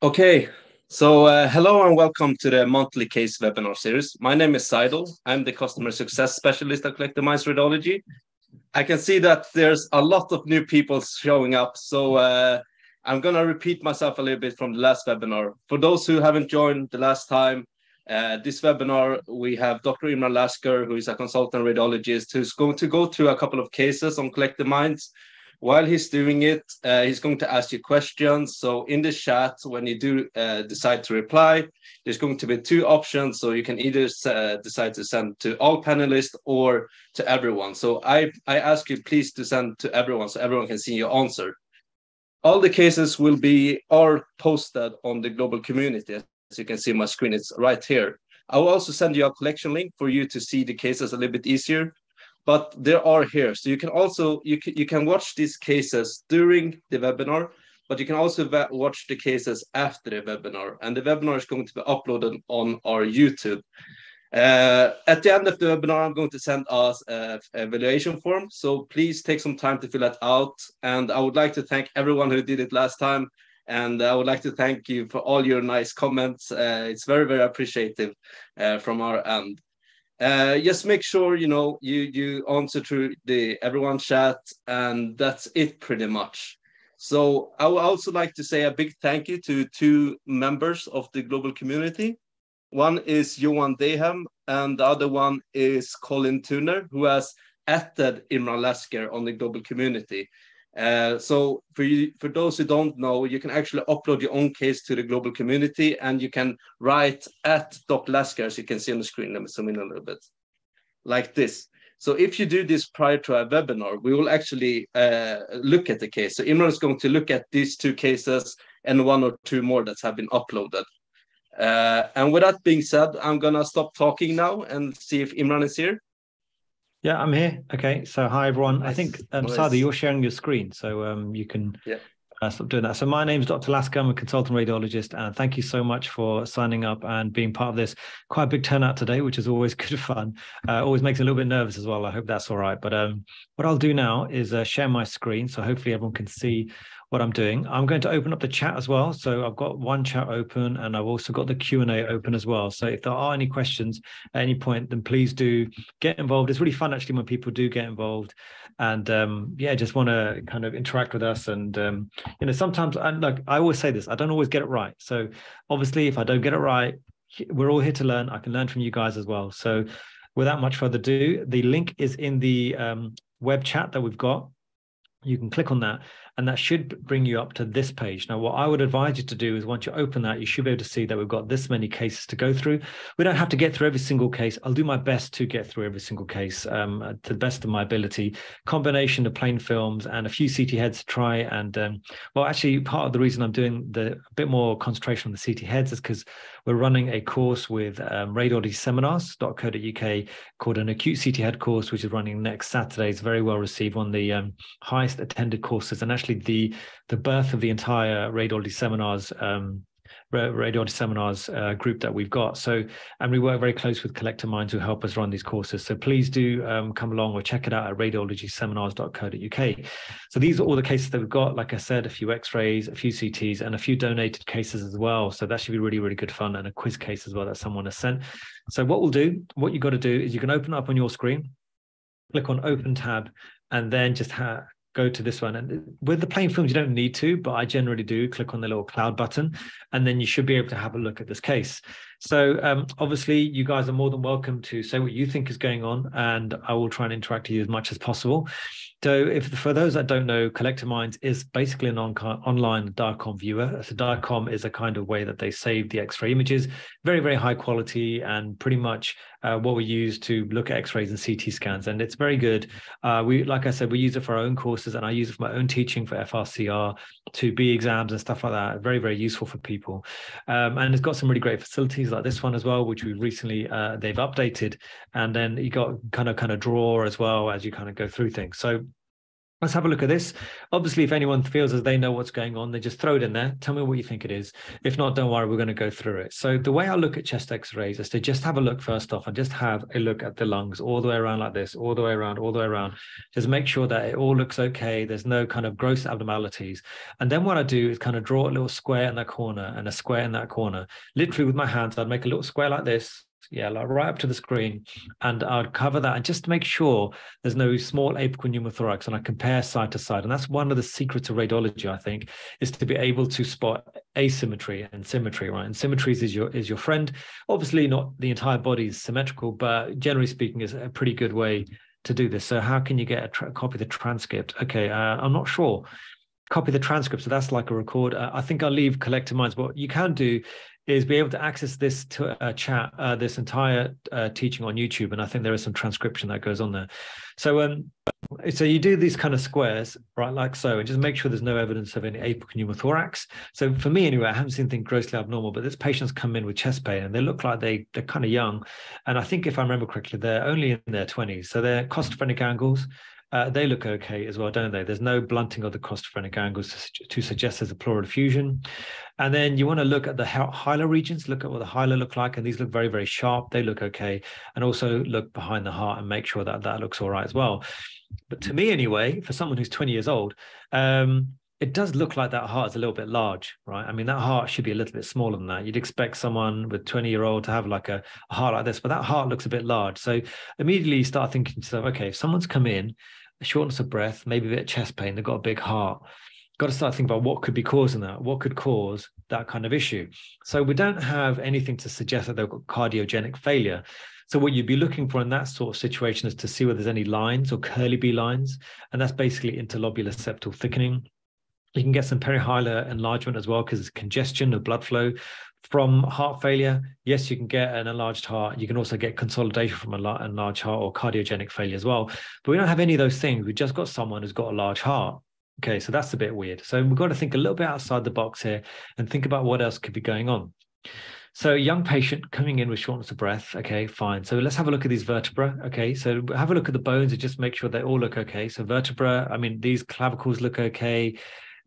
Okay, so uh, hello and welcome to the monthly case webinar series. My name is Seidel. I'm the customer success specialist at Collective Minds Radiology. I can see that there's a lot of new people showing up, so uh, I'm going to repeat myself a little bit from the last webinar. For those who haven't joined the last time, uh, this webinar, we have Dr. Imran Lasker, who is a consultant radiologist, who's going to go through a couple of cases on Collective Minds while he's doing it, uh, he's going to ask you questions. So in the chat, when you do uh, decide to reply, there's going to be two options. So you can either uh, decide to send to all panelists or to everyone. So I, I ask you please to send to everyone so everyone can see your answer. All the cases will be are posted on the global community. As you can see my screen, it's right here. I will also send you a collection link for you to see the cases a little bit easier but there are here. So you can also you can, you can watch these cases during the webinar, but you can also watch the cases after the webinar. And the webinar is going to be uploaded on our YouTube. Uh, at the end of the webinar, I'm going to send us an evaluation form. So please take some time to fill that out. And I would like to thank everyone who did it last time. And I would like to thank you for all your nice comments. Uh, it's very, very appreciative uh, from our end uh, just make sure you know you you answer to the everyone chat and that's it pretty much. So i would also like to say a big thank you to two members of the global community. One is johan deham and the other one is colin tuner who has added imran lasker on the global community uh, so for you, for those who don't know, you can actually upload your own case to the global community, and you can write at Dr. Lasker, as you can see on the screen. Let me zoom in a little bit, like this. So if you do this prior to a webinar, we will actually uh, look at the case. So Imran is going to look at these two cases and one or two more that have been uploaded. Uh, and with that being said, I'm gonna stop talking now and see if Imran is here. Yeah, I'm here. Okay, so hi everyone. Nice. I think um, nice. Sada, you're sharing your screen, so um, you can yeah. uh, stop doing that. So my name is Dr. Lasker. I'm a consultant radiologist, and thank you so much for signing up and being part of this. Quite a big turnout today, which is always good fun. Uh, always makes me a little bit nervous as well. I hope that's all right. But um, what I'll do now is uh, share my screen, so hopefully everyone can see what I'm doing. I'm going to open up the chat as well. So I've got one chat open and I've also got the Q&A open as well. So if there are any questions at any point, then please do get involved. It's really fun actually when people do get involved and um, yeah, just want to kind of interact with us. And um, you know, sometimes and look, I always say this, I don't always get it right. So obviously if I don't get it right, we're all here to learn. I can learn from you guys as well. So without much further ado, the link is in the um, web chat that we've got. You can click on that and that should bring you up to this page. Now, what I would advise you to do is once you open that, you should be able to see that we've got this many cases to go through. We don't have to get through every single case. I'll do my best to get through every single case um, to the best of my ability. Combination of plain films and a few CT heads to try. And um, well, actually, part of the reason I'm doing the a bit more concentration on the CT heads is because we're running a course with um, radiologyseminars.co.uk called an acute CT head course, which is running next Saturday. It's very well received, one of the um, highest attended courses, and actually actually the the birth of the entire radiology seminars um, radiology seminars uh, group that we've got. So, and we work very close with Collective Minds who help us run these courses. So please do um, come along or check it out at radiologyseminars.co.uk. So these are all the cases that we've got. Like I said, a few X-rays, a few CTs, and a few donated cases as well. So that should be really, really good fun, and a quiz case as well that someone has sent. So what we'll do, what you've got to do is you can open up on your screen, click on Open tab, and then just have go to this one. And with the plain films, you don't need to, but I generally do click on the little cloud button, and then you should be able to have a look at this case. So um, obviously, you guys are more than welcome to say what you think is going on, and I will try and interact with you as much as possible. So, if for those that don't know, Collective Minds is basically an on- online DICOM viewer. So, DICOM is a kind of way that they save the X-ray images, very very high quality, and pretty much uh, what we use to look at X-rays and CT scans, and it's very good. Uh, we, like I said, we use it for our own courses, and I use it for my own teaching for FRCR, 2B exams and stuff like that. Very very useful for people, um, and it's got some really great facilities like this one as well, which we recently uh, they've updated, and then you got kind of kind of draw as well as you kind of go through things. So Let's have a look at this. Obviously, if anyone feels as they know what's going on, they just throw it in there. Tell me what you think it is. If not, don't worry, we're going to go through it. So the way I look at chest x-rays is to just have a look first off and just have a look at the lungs all the way around like this, all the way around, all the way around. Just make sure that it all looks okay. There's no kind of gross abnormalities. And then what I do is kind of draw a little square in that corner and a square in that corner. Literally with my hands, I'd make a little square like this yeah, like right up to the screen, and I'd cover that and just to make sure there's no small apical pneumothorax, and I compare side to side. And that's one of the secrets of radiology, I think, is to be able to spot asymmetry and symmetry, right? And symmetries is your is your friend. Obviously, not the entire body is symmetrical, but generally speaking, is a pretty good way to do this. So, how can you get a tra- copy of the transcript? Okay, uh, I'm not sure copy the transcript. So that's like a record. Uh, I think I'll leave collective minds. What you can do is be able to access this to, uh, chat, uh, this entire uh, teaching on YouTube, and I think there is some transcription that goes on there. So, um, so you do these kind of squares, right, like so, and just make sure there's no evidence of any apical pneumothorax. So, for me anyway, I haven't seen anything grossly abnormal, but this patients come in with chest pain, and they look like they they're kind of young, and I think if I remember correctly, they're only in their 20s, so they're costophrenic angles uh, they look okay as well, don't they? There's no blunting of the costophrenic angles to, to suggest there's a pleural effusion. And then you want to look at the hilar regions, look at what the hilar look like, and these look very, very sharp. They look okay. And also look behind the heart and make sure that that looks all right as well. But to me, anyway, for someone who's 20 years old, um, it does look like that heart is a little bit large, right? I mean, that heart should be a little bit smaller than that. You'd expect someone with 20 year old to have like a, a, heart like this, but that heart looks a bit large. So immediately you start thinking to yourself, okay, if someone's come in, shortness of breath, maybe a bit of chest pain, they've got a big heart, got to start thinking about what could be causing that, what could cause that kind of issue. So we don't have anything to suggest that they've got cardiogenic failure. So what you'd be looking for in that sort of situation is to see whether there's any lines or Kerley B lines, and that's basically interlobular septal thickening. You can get some perihilar enlargement as well because it's congestion of blood flow from heart failure. Yes, you can get an enlarged heart. You can also get consolidation from a enlarged heart or cardiogenic failure as well. But we don't have any of those things. We've just got someone who's got a large heart. Okay, so that's a bit weird. So we've got to think a little bit outside the box here and think about what else could be going on. So young patient coming in with shortness of breath. Okay, fine. So let's have a look at these vertebrae. Okay, so have a look at the bones and just make sure they all look okay. So vertebra, I mean, these clavicles look okay.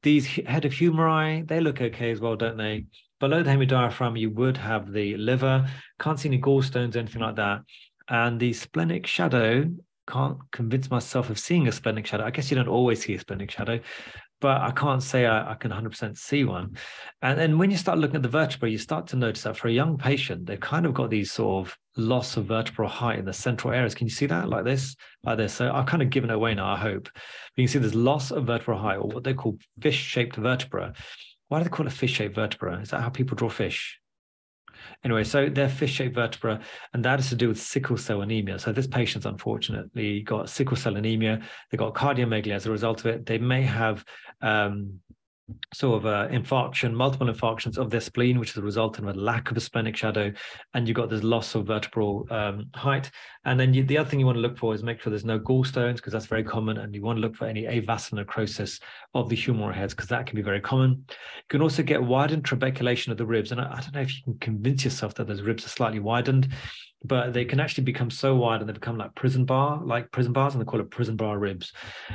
These head of humeri, they look okay as well, don't they? Below the hemidiaphragm, you would have the liver. Can't see any gallstones, anything like that. And the splenic shadow, can't convince myself of seeing a splenic shadow. I guess you don't always see a splenic shadow, but I can't say I, I, can 100% see one. And then when you start looking at the vertebrae, you start to notice that for a young patient, they've kind of got these sort of loss of vertebral height in the central areas. Can you see that like this, like this? So I've kind of given away now, I hope. You can see there's loss of vertebral height or what they call fish-shaped vertebra. Why do they call it fish-shaped vertebra? Is that how people draw fish? Anyway, so they're fish-shaped vertebra, and that is to do with sickle cell anemia. So this patient's unfortunately got sickle cell anemia. They got cardiomegaly as a result of it. They may have um, sort of uh, infarction, multiple infarctions of their spleen, which is a result of a lack of a splenic shadow, and you've got this loss of vertebral um, height. And then you, the other thing you want to look for is make sure there's no gallstones, because that's very common, and you want to look for any avascular necrosis of the humeral heads, because that can be very common. You can also get widened trabeculation of the ribs, and I, I don't know if you can convince yourself that those ribs are slightly widened but they can actually become so wide and they become like prison bar, like prison bars, and they call it prison bar ribs.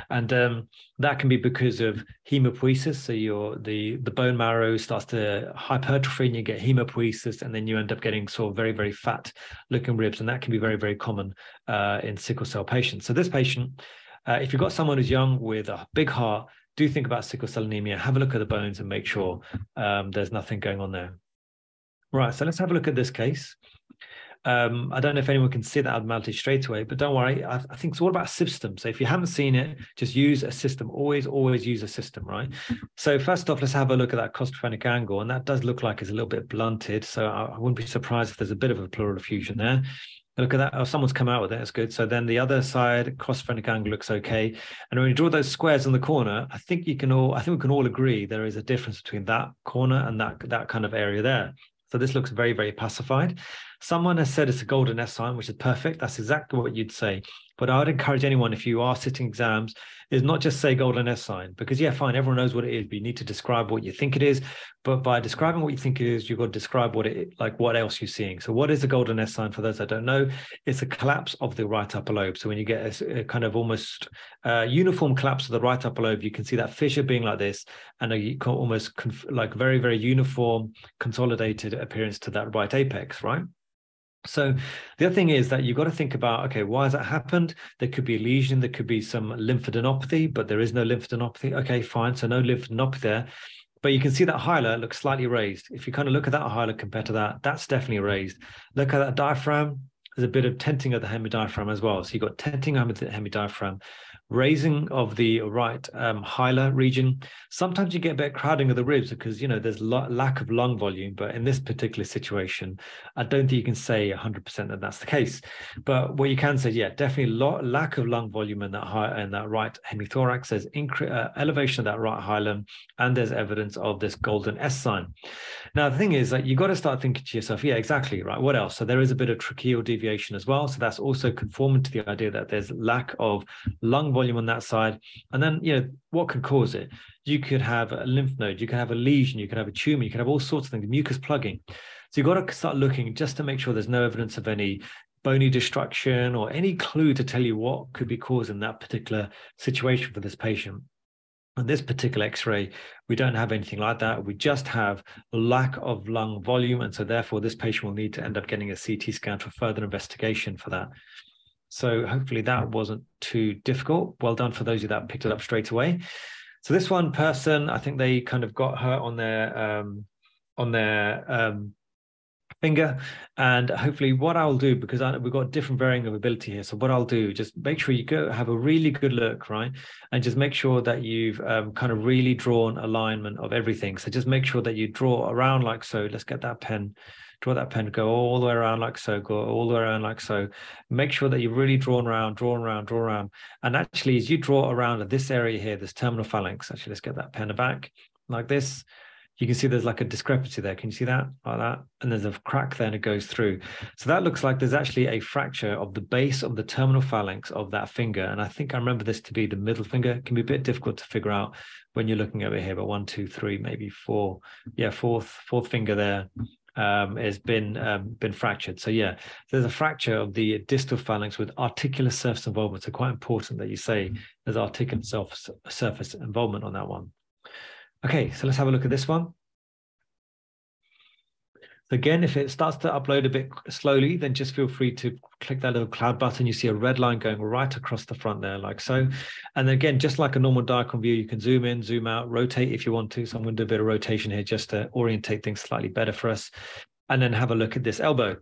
And um, that can be because of hemopoiesis. So your the the bone marrow starts to hypertrophy and you get hemopoiesis, and then you end up getting sort of very, very fat looking ribs. And that can be very, very common uh, in sickle cell patients. So this patient, uh, if you've got someone who's young with a big heart, do think about sickle cell anemia, have a look at the bones and make sure um, there's nothing going on there. Right, so let's have a look at this case. Um, I don't know if anyone can see that abnormality straight away, but don't worry. I, I, think it's all about system. So if you haven't seen it, just use a system. Always, always use a system, right? So first off, let's have a look at that costophrenic angle, and that does look like it's a little bit blunted. So I, I wouldn't be surprised if there's a bit of a pleural effusion there. Look at that. Oh, someone's come out with it. That's good. So then the other side, costophrenic angle looks okay. And when you draw those squares in the corner, I think you can all, I think we can all agree there is a difference between that corner and that that kind of area there. So this looks very, very opacified. Someone has said it's a golden S sign, which is perfect. That's exactly what you'd say. But I would encourage anyone, if you are sitting exams, is not just say golden S sign, because yeah, fine, everyone knows what it is, but you need to describe what you think it is. But by describing what you think it is, you've got to describe what it like what else you're seeing. So what is a golden S sign for those that don't know? It's a collapse of the right upper lobe. So when you get a, a kind of almost uh, uniform collapse of the right upper lobe, you can see that fissure being like this, and a almost conf- like very, very uniform, consolidated appearance to that right apex, right? So the other thing is that you've got to think about, okay, why has that happened? There could be a lesion, there could be some lymphadenopathy, but there is no lymphadenopathy. Okay, fine. So no lymphadenopathy there. But you can see that hilar looks slightly raised. If you kind of look at that hilar compared to that, that's definitely raised. Look at that diaphragm. There's a bit of tenting of the hemidiaphragm as well. So you've got tenting of the hemidiaphragm raising of the right um, hilar region. Sometimes you get a bit crowding of the ribs because you know there's lo- lack of lung volume, but in this particular situation, I don't think you can say 100% that that's the case. But what you can say, yeah, definitely lo- lack of lung volume in that high in that right hemithorax. There's incre- uh, elevation of that right hilum, and there's evidence of this golden S sign. Now the thing is that you got to start thinking to yourself, yeah, exactly right. What else? So there is a bit of tracheal deviation as well. So that's also conforming to the idea that there's lack of lung volume on that side. And then, you know, what could cause it? You could have a lymph node, you could have a lesion, you could have a tumor, you could have all sorts of things, mucus plugging. So you've got to start looking just to make sure there's no evidence of any bony destruction or any clue to tell you what could be causing that particular situation for this patient. On this particular x-ray, we don't have anything like that. We just have a lack of lung volume. And so therefore, this patient will need to end up getting a CT scan for further investigation for that. So hopefully that wasn't too difficult. Well done for those of you that picked it up straight away. So this one person, I think they kind of got her on their um, on their um, finger, and hopefully what I'll do because I, we've got different varying of ability here. So what I'll do, just make sure you go have a really good look, right, and just make sure that you've um, kind of really drawn alignment of everything. So just make sure that you draw around like so. Let's get that pen draw that pen, go all the way around like so, go all the way around like so. Make sure that you're really drawn around, drawn around, drawn around. And actually, as you draw around this area here, this terminal phalanx, actually, let's get that pen back like this. You can see there's like a discrepancy there. Can you see that? Like that. And there's a crack there and it goes through. So that looks like there's actually a fracture of the base of the terminal phalanx of that finger. And I think I remember this to be the middle finger. It can be a bit difficult to figure out when you're looking over here, but one, two, three, maybe four. Yeah, fourth, fourth finger there um, has been um, been fractured. So yeah, there's a fracture of the distal phalanx with articular surface involvement. So quite important that you say mm. there's articular surface, surface involvement on that one. Okay, so let's have a look at this one. Again, if it starts to upload a bit slowly, then just feel free to click that little cloud button. You see a red line going right across the front there, like so. And then again, just like a normal diagram view, you can zoom in, zoom out, rotate if you want to. So I'm going to do a bit of rotation here just to orientate things slightly better for us. And then have a look at this elbow.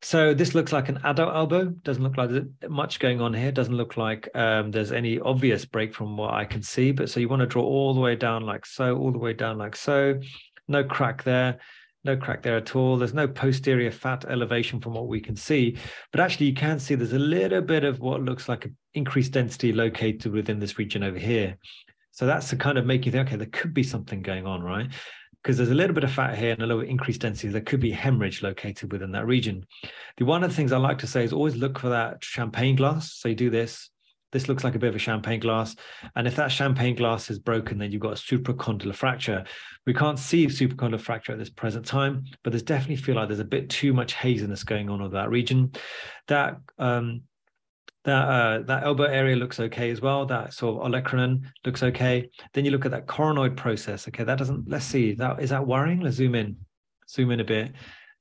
So this looks like an adult elbow. Doesn't look like much going on here. Doesn't look like um, there's any obvious break from what I can see. But so you want to draw all the way down like so, all the way down like so. No crack there no crack there at all. There's no posterior fat elevation from what we can see, but actually you can see there's a little bit of what looks like an increased density located within this region over here. So that's to kind of make you think, okay, there could be something going on, right? Because there's a little bit of fat here and a little increased density. There could be hemorrhage located within that region. The one of the things I like to say is always look for that champagne glass. So you do this, this looks like a bit of a champagne glass. And if that champagne glass is broken, then you've got a supracondylar fracture. We can't see supracondylar fracture at this present time, but there's definitely feel like there's a bit too much haziness going on over that region. That um, that uh, that elbow area looks okay as well. That sort of olecranon looks okay. Then you look at that coronoid process. Okay, that doesn't. Let's see. That is that worrying. Let's zoom in. Zoom in a bit.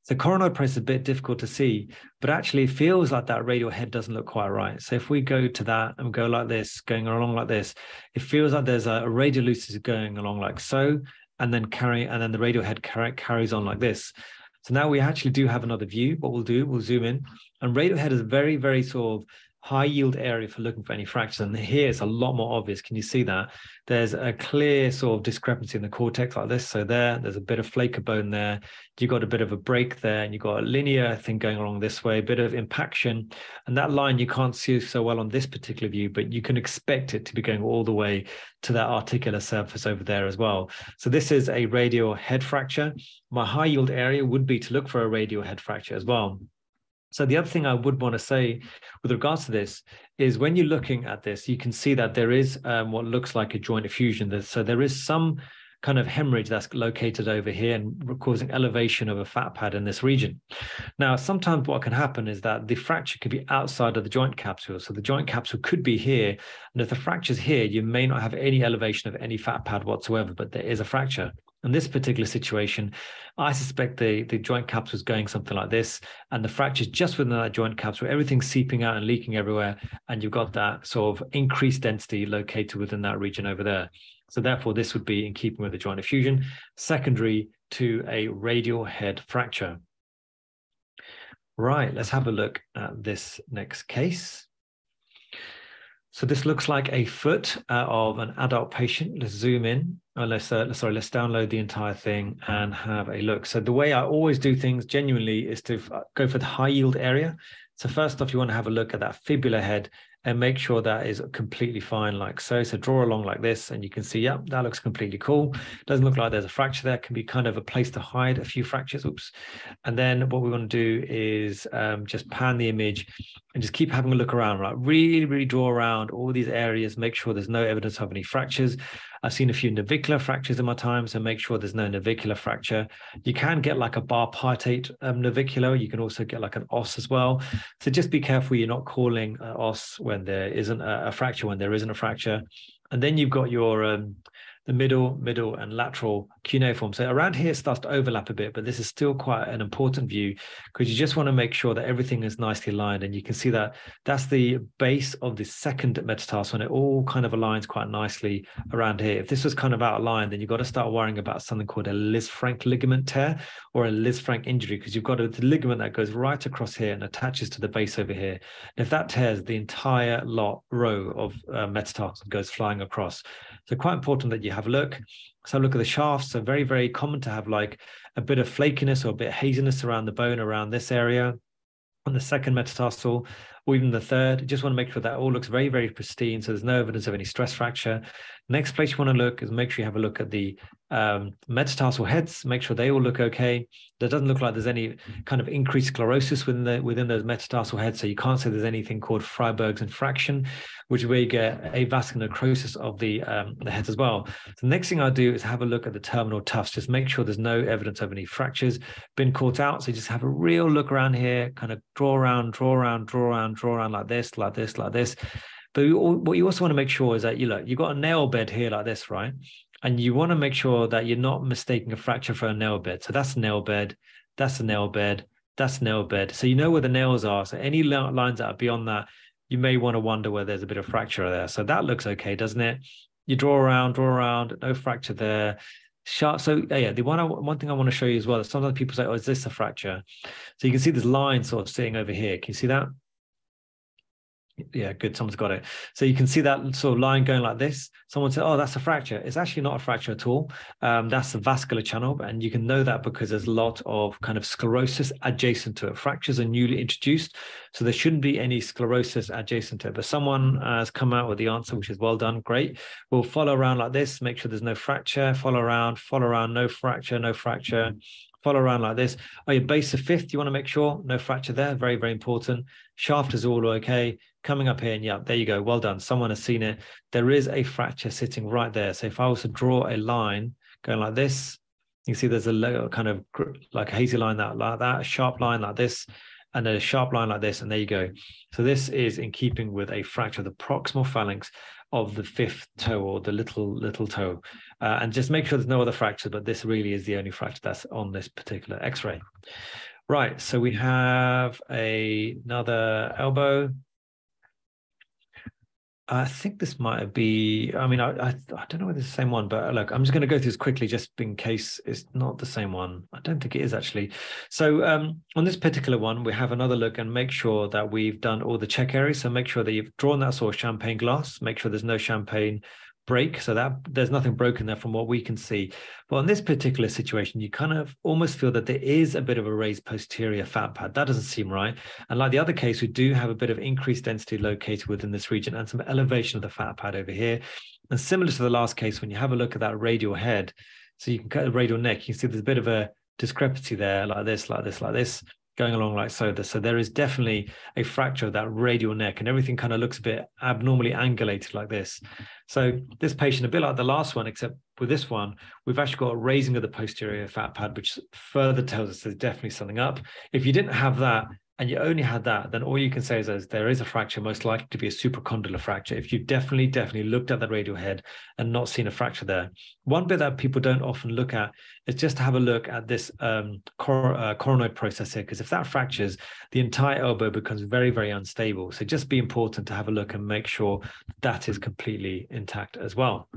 So coronoid process is a bit difficult to see, but actually it feels like that radial head doesn't look quite right. So if we go to that and go like this, going along like this, it feels like there's a, a radial lucid going along like so, and then carry, and then the radial head carries on like this. So now we actually do have another view. What we'll do, we'll zoom in, and radial head is very, very sort of high yield area for looking for any fractures. And here it's a lot more obvious. Can you see that? There's a clear sort of discrepancy in the cortex like this. So there, there's a bit of flake of bone there. You've got a bit of a break there, and you've got a linear thing going along this way, a bit of impaction. And that line you can't see so well on this particular view, but you can expect it to be going all the way to that articular surface over there as well. So this is a radial head fracture. My high yield area would be to look for a radial head fracture as well. So the other thing I would want to say with regards to this is when you're looking at this, you can see that there is um, what looks like a joint effusion. So there is some kind of hemorrhage that's located over here and causing elevation of a fat pad in this region. Now, sometimes what can happen is that the fracture could be outside of the joint capsule. So the joint capsule could be here. And if the fracture's here, you may not have any elevation of any fat pad whatsoever, but there is a fracture. In this particular situation, I suspect the, the joint capsule is going something like this, and the fracture is just within that joint capsule, everything's seeping out and leaking everywhere, and you've got that sort of increased density located within that region over there. So therefore, this would be in keeping with the joint effusion, secondary to a radial head fracture. Right, let's have a look at this next case. So this looks like a foot uh, of an adult patient. Let's zoom in. Oh, let's uh, sorry, let's download the entire thing and have a look. So the way I always do things genuinely is to uh, go for the high yield area. So first off, you want to have a look at that fibula head and make sure that is completely fine like so. So draw along like this and you can see, yep, that looks completely cool. Doesn't look like there's a fracture there. Can be kind of a place to hide a few fractures. Oops. And then what we want to do is um, just pan the image and just keep having a look around, right? Really, really draw around all these areas, make sure there's no evidence of any fractures. I've seen a few navicular fractures in my time, so make sure there's no navicular fracture. You can get like a bipartite um, navicular. You can also get like an os as well. So just be careful you're not calling os when there isn't a, a, fracture, when there isn't a fracture. And then you've got your um, the middle, middle, and lateral cuneiform. So around here starts to overlap a bit, but this is still quite an important view because you just want to make sure that everything is nicely aligned. And you can see that that's the base of the second metatarsal, and it all kind of aligns quite nicely around here. If this was kind of out of line, then you've got to start worrying about something called a Lisfranc ligament tear or a Lisfranc injury because you've got a ligament that goes right across here and attaches to the base over here. And if that tears, the entire lot row of uh, metatarsal goes flying across. So quite important that you have a look. So look at the shafts. So very, very common to have like a bit of flakiness or a bit of haziness around the bone around this area. On the second metatarsal, or even the third, just want to make sure that all looks very, very pristine. So there's no evidence of any stress fracture. Next place you want to look is make sure you have a look at the um, metatarsal heads, make sure they all look okay. There doesn't look like there's any kind of increased sclerosis within the within those metatarsal heads, so you can't say there's anything called Freiberg's infraction, which is where you get avascular necrosis of the um, the heads as well. The next thing I do is have a look at the terminal tufts, just make sure there's no evidence of any fractures been caught out. So just have a real look around here, kind of draw around, draw around, draw around, draw around like this, like this, like this. But what you also want to make sure is that you look, you've got a nail bed here like this, right? and you want to make sure that you're not mistaking a fracture for a nail bed. So that's a nail bed, that's a nail bed, that's a nail bed. So you know where the nails are. So any lines that are beyond that, you may want to wonder where there's a bit of fracture there. So that looks okay, doesn't it? You draw around, draw around, no fracture there. Sharp. So oh yeah, the one I, one thing I want to show you as well is sometimes people say, "Oh, is this a fracture?" So you can see this line sort of sitting over here. Can you see that? Yeah, good. Someone's got it. So you can see that sort of line going like this. Someone said, "Oh, that's a fracture." It's actually not a fracture at all. Um, that's a vascular channel, and you can know that because there's a lot of kind of sclerosis adjacent to it. Fractures are newly introduced, so there shouldn't be any sclerosis adjacent to it. But someone has come out with the answer, which is well done. Great. We'll follow around like this. Make sure there's no fracture. Follow around. Follow around. No fracture. No fracture follow around like this. Oh, your base of fifth, you want to make sure no fracture there. Very, very important. Shaft is all okay coming up here and yeah, there you go. Well done. Someone has seen it. There is a fracture sitting right there. So if I was to draw a line going like this, you see there's a little kind of like a hazy line that like that, a sharp line like this, and then a sharp line like this, and there you go. So this is in keeping with a fracture of the proximal phalanx of the fifth toe or the little little toe. Uh, and just make sure there's no other fracture, but this really is the only fracture that's on this particular X-ray. Right, so we have a, another elbow I think this might be. I mean, I, I, I don't know whether it's the same one, but look, I'm just going to go through this quickly, just in case it's not the same one. I don't think it is actually. So um, on this particular one, we have another look and make sure that we've done all the check areas. So make sure that you've drawn that sort of champagne glass. Make sure there's no champagne break. So that there's nothing broken there from what we can see. But in this particular situation you kind of almost feel that there is a bit of a raised posterior fat pad. That doesn't seem right. And like the other case we do have a bit of increased density located within this region and some elevation of the fat pad over here. And similar to the last case when you have a look at that radial head so you can cut the radial neck you can see there's a bit of a discrepancy there like this like this like this going along like so. So there is definitely a fracture of that radial neck and everything kind of looks a bit abnormally angulated like this. So this patient, a bit like the last one, except with this one, we've actually got a raising of the posterior fat pad, which further tells us there's definitely something up. If you didn't have that, and you only had that, then all you can say is, is there is a fracture, most likely to be a supracondylar fracture. If you definitely, definitely looked at that radial head and not seen a fracture there. One bit that people don't often look at is just to have a look at this um, cor- uh, coronoid process here, because if that fractures, the entire elbow becomes very, very unstable. So just be important to have a look and make sure that is completely intact as well.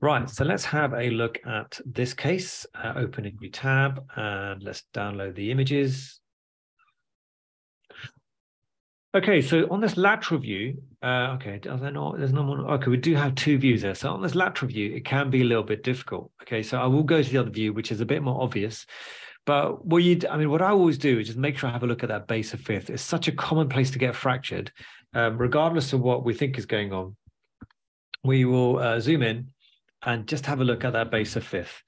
Right, so let's have a look at this case. Uh, open a new tab and let's download the images. Okay, so on this lateral view, uh, okay, are there not, there's no more, okay, we do have two views there. So on this lateral view, it can be a little bit difficult. Okay, so I will go to the other view, which is a bit more obvious. But what you, I mean, what I always do is just make sure I have a look at that base of fifth. It's such a common place to get fractured, um, regardless of what we think is going on. We will uh, zoom in and just have a look at that base of fifth.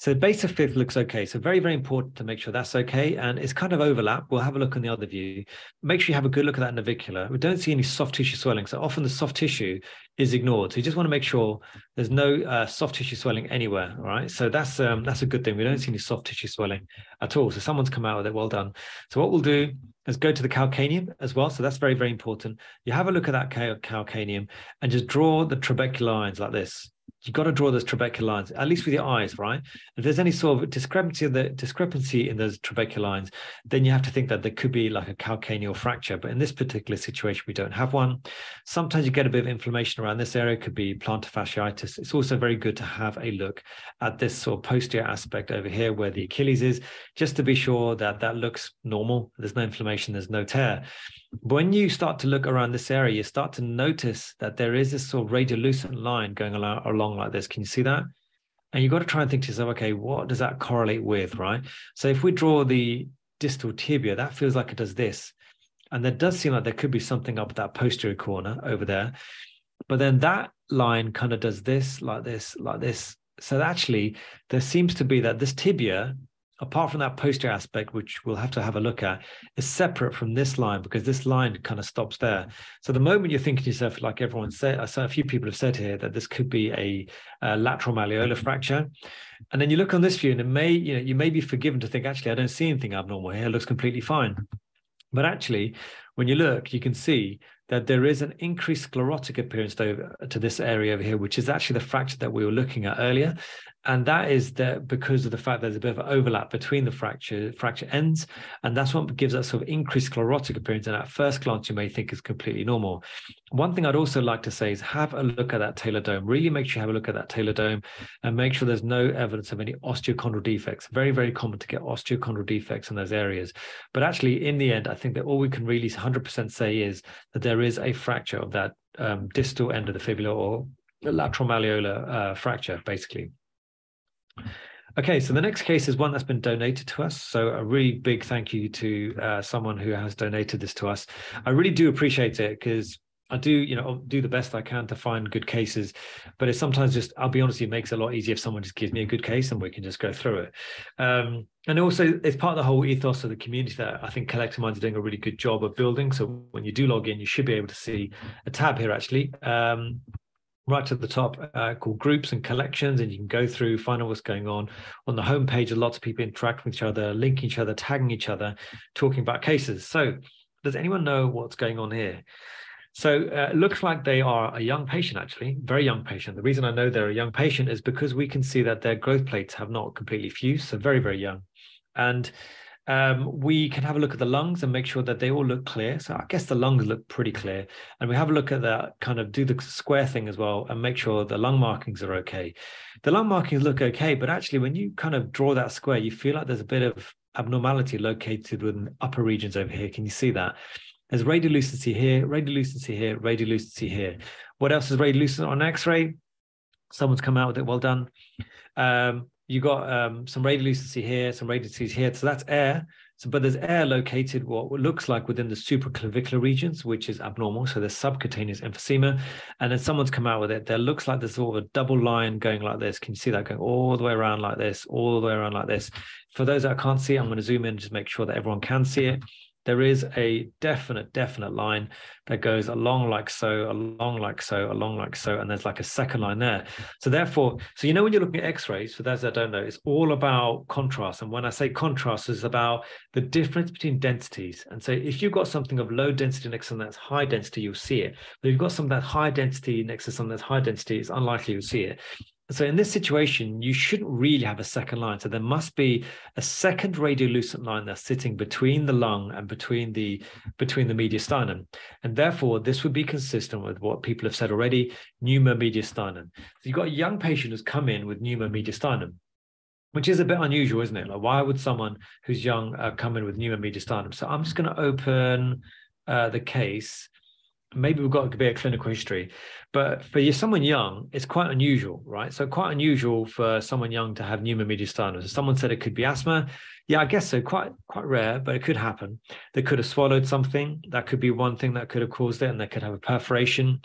So base of fifth looks okay. So very, very important to make sure that's okay. And it's kind of overlap. We'll have a look on the other view. Make sure you have a good look at that navicular. We don't see any soft tissue swelling. So often the soft tissue is ignored. So you just want to make sure there's no uh, soft tissue swelling anywhere. All right. So that's um, that's a good thing. We don't see any soft tissue swelling at all. So someone's come out with it. Well done. So what we'll do is go to the calcaneum as well. So that's very, very important. You have a look at that calcaneum and just draw the trabecular lines like this you've got to draw those trabecular lines, at least with your eyes, right? If there's any sort of discrepancy in the discrepancy in those trabecular lines, then you have to think that there could be like a calcaneal fracture. But in this particular situation, we don't have one. Sometimes you get a bit of inflammation around this area, it could be plantar fasciitis. It's also very good to have a look at this sort of posterior aspect over here where the Achilles is, just to be sure that that looks normal. There's no inflammation, there's no tear when you start to look around this area, you start to notice that there is this sort of radiolucent line going along, along like this. Can you see that? And you've got to try and think to yourself, okay, what does that correlate with, right? So if we draw the distal tibia, that feels like it does this. And there does seem like there could be something up that posterior corner over there. But then that line kind of does this, like this, like this. So actually, there seems to be that this tibia apart from that posterior aspect, which we'll have to have a look at, is separate from this line because this line kind of stops there. So the moment you're thinking to yourself, like everyone said, so a few people have said here that this could be a, a lateral malleolar mm-hmm. fracture, and then you look on this view, and it may, you know, you may be forgiven to think, actually, I don't see anything abnormal here; it looks completely fine. But actually, when you look, you can see that there is an increased sclerotic appearance to, to this area over here, which is actually the fracture that we were looking at earlier and that is that because of the fact there's a bit of overlap between the fracture fracture ends, and that's what gives that sort of increased sclerotic appearance. And at first glance, you may think is completely normal. One thing I'd also like to say is have a look at that talar dome. Really make sure you have a look at that talar dome, and make sure there's no evidence of any osteochondral defects. Very very common to get osteochondral defects in those areas, but actually in the end, I think that all we can really 100% say is that there is a fracture of that um, distal end of the fibula or lateral malleolar uh, fracture, basically. Okay, so the next case is one that's been donated to us. So a really big thank you to uh, someone who has donated this to us. I really do appreciate it because I do, you know, do the best I can to find good cases, but it's sometimes just, I'll be honest, it makes it a lot easier if someone just gives me a good case and we can just go through it. Um, and also, it's part of the whole ethos of the community that I think Collective Minds are doing a really good job of building. So when you do log in, you should be able to see a tab here actually. Um, right to the top uh, called groups and collections and you can go through find out what's going on. On the homepage lots of people interact with each other linking each other tagging each other talking about cases. So does anyone know what's going on here? So uh, it looks like they are a young patient actually very young patient. The reason i know they're a young patient is because we can see that their growth plates have not completely fused so very very young. And um, we can have a look at the lungs and make sure that they all look clear. So I guess the lungs look pretty clear. And we have a look at that, kind of do the square thing as well and make sure the lung markings are okay. The lung markings look okay, but actually when you kind of draw that square, you feel like there's a bit of abnormality located within upper regions over here. Can you see that? There's radiolucency here, radiolucency here, radiolucency here. What else is radiolucent on X-ray? Someone's come out with it. Well done. Um, you got um, some radiolucency here, some radiolucency here. So that's air. So, but there's air located what looks like within the supraclavicular regions, which is abnormal. So there's subcutaneous emphysema. And then someone's come out with it. There looks like there's sort of a double line going like this. Can you see that going all the way around like this, all the way around like this? For those that can't see, I'm going to zoom in just make sure that everyone can see it there is a definite, definite line that goes along like so, along like so, along like so, and there's like a second line there. So therefore, so you know when you're looking at X-rays, for those that don't know, it's all about contrast. And when I say contrast, it's about the difference between densities. And so if you've got something of low density next to something that's high density, you'll see it. But if you've got something that's high density next to something that's high density, it's unlikely you'll see it. So in this situation, you shouldn't really have a second line. So there must be a second radiolucent line that's sitting between the lung and between the between the mediastinum. And therefore, this would be consistent with what people have said already, pneumomediastinum. So you've got a young patient who's come in with pneumomediastinum, which is a bit unusual, isn't it? Like why would someone who's young uh, come in with pneumomediastinum? So I'm just going to open uh, the case maybe we've got a bit of clinical history but for you someone young it's quite unusual right? So quite unusual for someone young to have pneumomediastinum so someone said it could be asthma yeah i guess so. Quite quite rare but it could happen. They could have swallowed something. That could be one thing that could have caused it and they could have a perforation.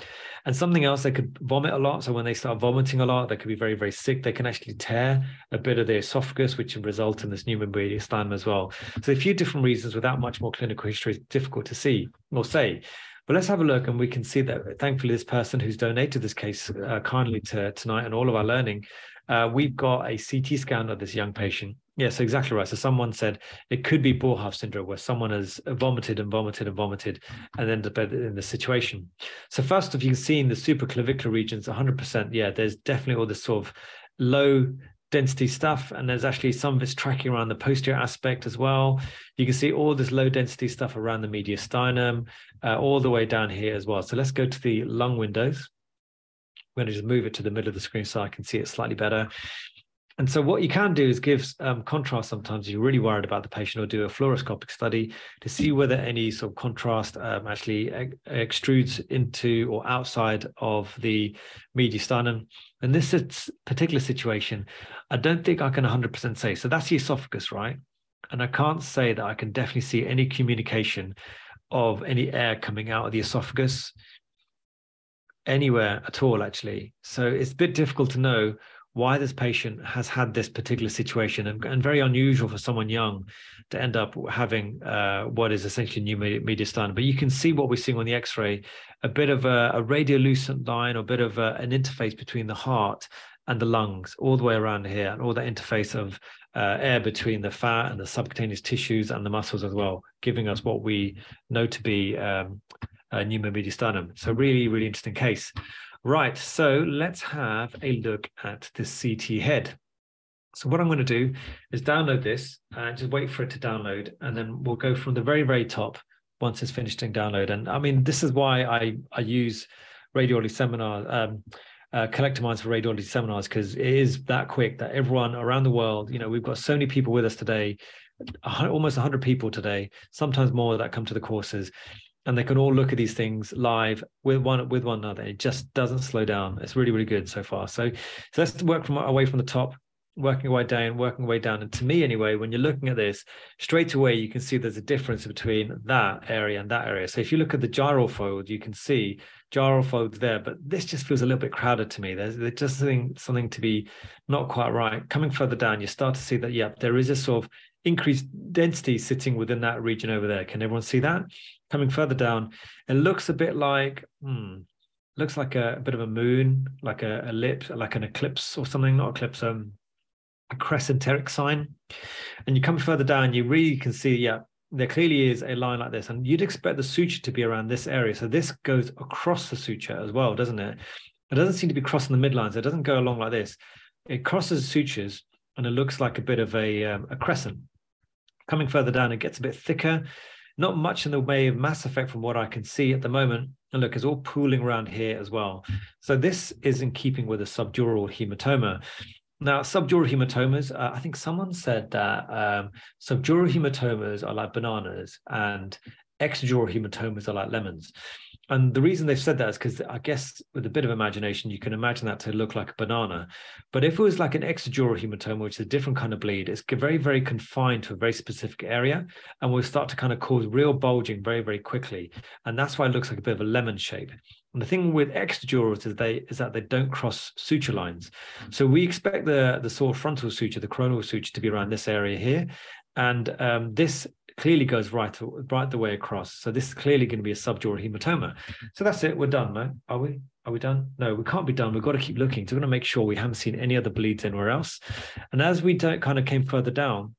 And something else they could vomit a lot. So when they start vomiting a lot they could be very very sick. They can actually tear a bit of the esophagus which would result in this pneumomediastinum as well. So a few different reasons without much more clinical history is difficult to see or say but let's have a look, and we can see that thankfully, this person who's donated this case uh, kindly to tonight and all of our learning, uh, we've got a CT scan of this young patient. Yes, exactly right. So someone said it could be Boerhaave syndrome, where someone has vomited and vomited and vomited, and then in the situation. So first, if you can see in the supraclavicular regions, 100%, yeah, there's definitely all this sort of low density stuff and there's actually some of it's tracking around the posterior aspect as well. You can see all this low density stuff around the mediastinum uh, all the way down here as well. So let's go to the lung windows. I'm going to just move it to the middle of the screen so i can see it slightly better and so what you can do is give um, contrast sometimes you're really worried about the patient or do a fluoroscopic study to see whether any sort of contrast um, actually ex- extrudes into or outside of the mediastinum. In this particular situation, I don't think I can 100% say. So that's the esophagus, right? And I can't say that I can definitely see any communication of any air coming out of the esophagus anywhere at all, actually. So it's a bit difficult to know why this patient has had this particular situation and, and very unusual for someone young to end up having uh, what is essentially pneumomediastinum. But you can see what we're seeing on the X-ray, a bit of a, a radiolucent line or a bit of a, an interface between the heart and the lungs all the way around here and all that interface of uh, air between the fat and the subcutaneous tissues and the muscles as well, giving us what we know to be um, uh, pneumomediastinum. So really, really interesting case. Right, so let's have a look at the CT head. So what I'm going to do is download this and just wait for it to download, and then we'll go from the very, very top once it's finished in download. And I mean, this is why I, I use radiology seminar, um, uh, collective minds for radiology seminars, because it is that quick that everyone around the world, you know, we've got so many people with us today, almost 100 people today, sometimes more that come to the courses and they can all look at these things live with one with one another. It just doesn't slow down. It's really really good so far. So, so let's work from away from the top, working away down, working away down. And to me, anyway, when you're looking at this straight away, you can see there's a difference between that area and that area. So if you look at the gyral fold, you can see gyral folds there, but this just feels a little bit crowded to me. There's, there's just something something to be not quite right. Coming further down, you start to see that yeah, there is a sort of increased density sitting within that region over there. Can everyone see that? Coming further down, it looks a bit like, hmm, looks like a, a, bit of a moon, like a ellipse, like an eclipse or something, not eclipse, um, a crescenteric sign. And you come further down, you really can see, yeah, there clearly is a line like this. And you'd expect the suture to be around this area. So this goes across the suture as well, doesn't it? It doesn't seem to be crossing the midlines. It doesn't go along like this. It crosses sutures and it looks like a bit of a, um, a crescent Coming further down, it gets a bit thicker. Not much in the way of mass effect from what I can see at the moment. And look, it's all pooling around here as well. So this is in keeping with a subdural hematoma. Now, subdural hematomas, uh, I think someone said that um, subdural hematomas are like bananas and extradural hematomas are like lemons. And the reason they've said that is because I guess with a bit of imagination, you can imagine that to look like a banana. But if it was like an extradural hematoma, which is a different kind of bleed, it's very, very confined to a very specific area and will start to kind of cause real bulging very, very quickly. And that's why it looks like a bit of a lemon shape. And the thing with extradurals is they is that they don't cross suture lines. So we expect the the sort frontal suture, the coronal suture, to be around this area here. And um, this clearly goes right, right the way across. So this is clearly going to be a subdural hematoma. So that's it. We're done, no? Are we? Are we done? No, we can't be done. We've got to keep looking. So we're going to make sure we haven't seen any other bleeds anywhere else. And as we kind of came further down,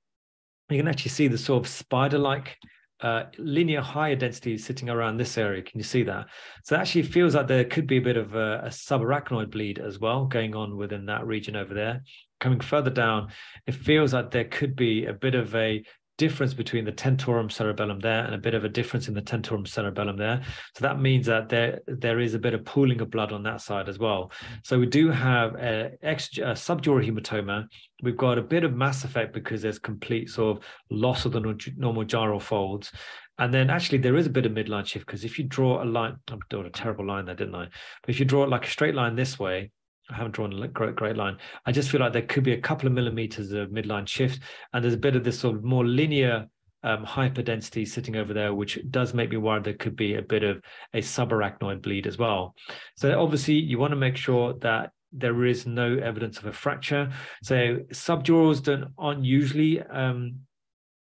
you can actually see the sort of spider-like uh, linear higher density sitting around this area. Can you see that? So it actually feels like there could be a bit of a, a subarachnoid bleed as well going on within that region over there. Coming further down, it feels like there could be a bit of a difference between the tentorium cerebellum there and a bit of a difference in the tentorium cerebellum there. So that means that there there is a bit of pooling of blood on that side as well. So we do have a, a subdural hematoma. We've got a bit of mass effect because there's complete sort of loss of the normal gyral folds. And then actually there is a bit of midline shift because if you draw a line, I drawn a terrible line there, didn't I? But if you draw it like a straight line this way, I haven't drawn a great, great line. I just feel like there could be a couple of millimeters of midline shift, and there's a bit of this sort of more linear um, hyperdensity sitting over there, which does make me worried there could be a bit of a subarachnoid bleed as well. So obviously, you want to make sure that there is no evidence of a fracture. So subdurals don't aren't usually um,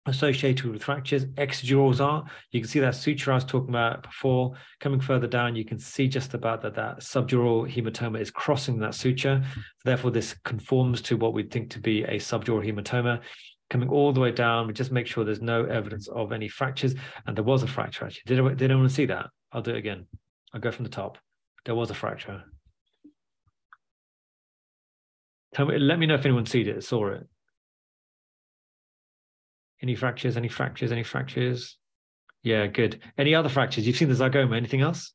associated with fractures. Extradurals are. You can see that suture I was talking about before. Coming further down, you can see just about that that subdural hematoma is crossing that suture. Therefore, this conforms to what we think to be a subdural hematoma. Coming all the way down, we just make sure there's no evidence of any fractures. And there was a fracture actually. Did, did anyone see that? I'll do it again. I'll go from the top. There was a fracture. Tell me, let me know if anyone see it, saw it. Any fractures? Any fractures? Any fractures? Yeah, good. Any other fractures? You've seen the zygoma. Anything else?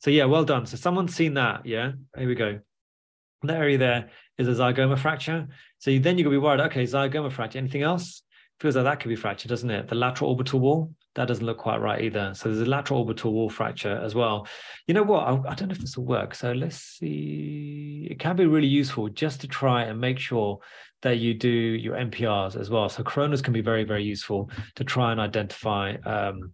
So yeah, well done. So someone's seen that. Yeah, here we go. That area there is a zygoma fracture. So then you're gonna be worried. Okay, zygoma fracture. Anything else? Feels like that could be fractured, doesn't it? The lateral orbital wall that doesn't look quite right either. So there's a lateral orbital wall fracture as well. You know what? I, I, don't know if this will work. So let's see. It can be really useful just to try and make sure that you do your MPRs as well. So coronals can be very, very useful to try and identify um,